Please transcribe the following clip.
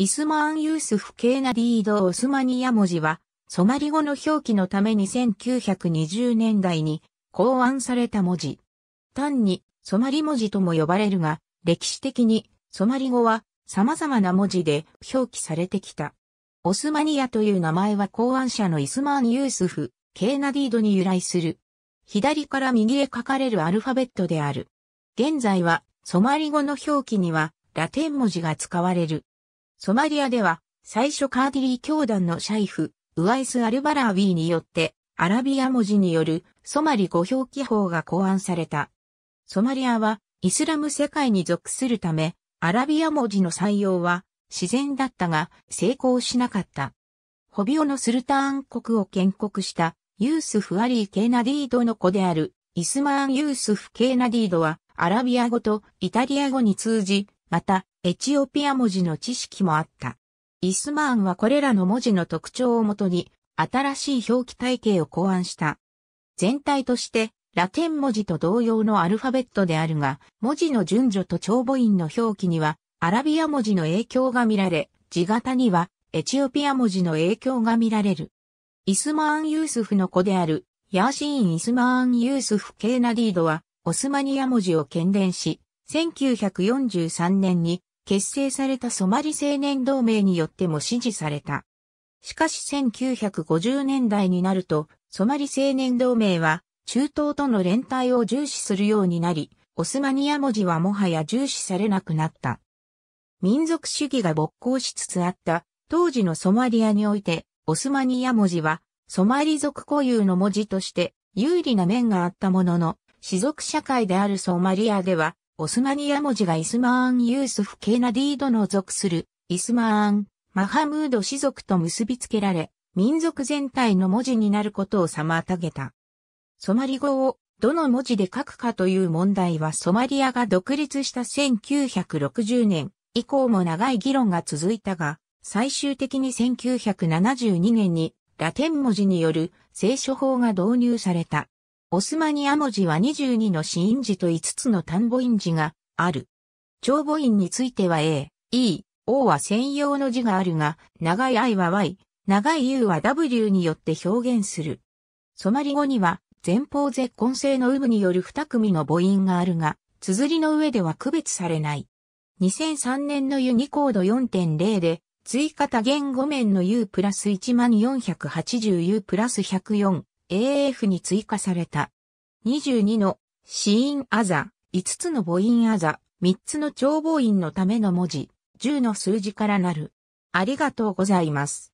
イスマーン・ユースフ・ケーナディード・オスマニア文字は、ソマリ語の表記のために1920年代に考案された文字。単にソマリ文字とも呼ばれるが、歴史的にソマリ語は様々な文字で表記されてきた。オスマニアという名前は考案者のイスマーン・ユースフ、ケーナディードに由来する。左から右へ書かれるアルファベットである。現在はソマリ語の表記にはラテン文字が使われる。ソマリアでは、最初カーディリー教団のシャイフ、ウワイス・アルバラービーによって、アラビア文字によるソマリ語表記法が考案された。ソマリアはイスラム世界に属するため、アラビア文字の採用は自然だったが成功しなかった。ホビオのスルターン国を建国したユースフ・アリー・ケーナディードの子であるイスマーン・ユースフ・ケーナディードはアラビア語とイタリア語に通じ、またエチオピア文字の知識もあった。イスマーンはこれらの文字の特徴をもとに、新しい表記体系を考案した。全体として、ラテン文字と同様のアルファベットであるが、文字の順序と長母音の表記には、アラビア文字の影響が見られ、字型には、エチオピア文字の影響が見られる。イスマーン・ユースフの子である、ヤーシーン・イスマーン・ユースフ・ケーナディードは、オスマニア文字を検伝し、1943年に結成されたソマリ青年同盟によっても支持された。しかし1950年代になると、ソマリ青年同盟は中東との連帯を重視するようになり、オスマニア文字はもはや重視されなくなった。民族主義が勃興しつつあった当時のソマリアにおいて、オスマニア文字はソマリ族固有の文字として有利な面があったものの、氏族社会であるソマリアではオスマニア文字がイスマーン・ユースフ・ケーナディードの属するイスマーン、マハムード氏族と結びつけられ、民族全体の文字になることを妨げた。ソマリ語をどの文字で書くかという問題はソマリアが独立した1960年以降も長い議論が続いたが、最終的に1972年にラテン文字による聖書法が導入された。オスマニア文字は22の子音字と5つの単母音字がある。長母音については A、E、O は専用の字があるが、長い I は Y、長い U は W によって表現する。ソマリ語には前方絶根性の有無による2組の母音があるが、綴りの上では区別されない。2003年のユニコード4.0で、追加多言語面の U プラス 1480U プラス104 AF に追加された。22の死因あざ、5つの母音あざ、3つの長母音のための文字、10の数字からなる。ありがとうございます。